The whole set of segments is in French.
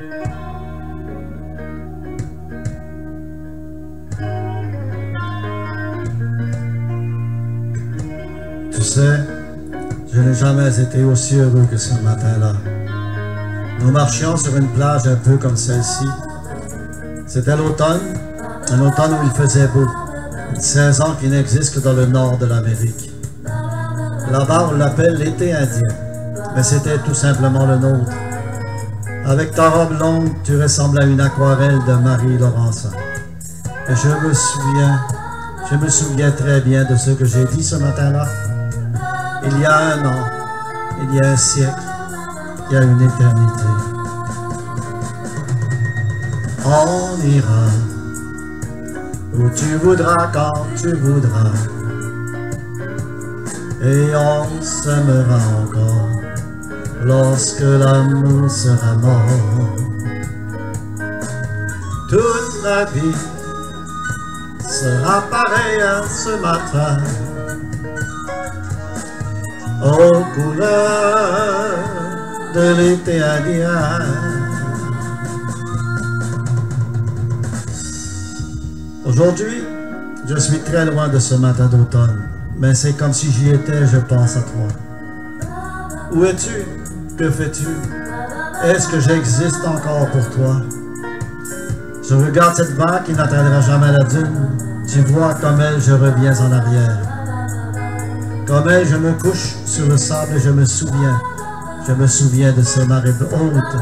Tu sais, je n'ai jamais été aussi heureux que ce matin-là. Nous marchions sur une plage un peu comme celle-ci. C'était l'automne, un automne où il faisait beau, une saison qui n'existe que dans le nord de l'Amérique. Là-bas, on l'appelle l'été indien, mais c'était tout simplement le nôtre. Avec ta robe longue, tu ressembles à une aquarelle de Marie Laurencin. Et je me souviens, je me souviens très bien de ce que j'ai dit ce matin-là. Il y a un an, il y a un siècle, il y a une éternité. On ira où tu voudras, quand tu voudras, et on s'aimera encore lorsque l'amour sera mort. Toute la vie sera pareille à ce matin aux couleurs de l'été indien. Aujourd'hui, je suis très loin de ce matin d'automne, mais c'est comme si j'y étais, je pense à toi. Où es-tu? Que fais-tu? Est-ce que j'existe encore pour toi? Je regarde cette vague qui n'atteindra jamais la dune. Tu vois comme elle, je reviens en arrière. Comme elle, je me couche sur le sable et je me souviens. Je me souviens de ces marées hautes,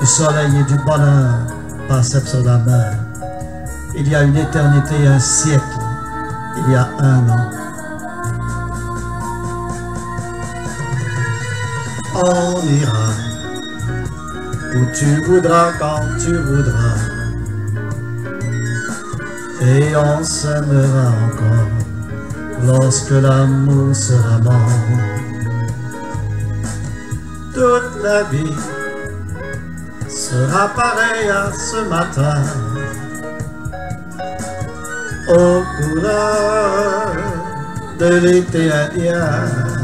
du soleil et du bonheur passés sur la mer. Il y a une éternité, un siècle, il y a un an. On ira où tu voudras, quand tu voudras, et on s'aimera encore lorsque l'amour sera mort. Toute la vie sera pareille à ce matin aux couleurs de l'été indien.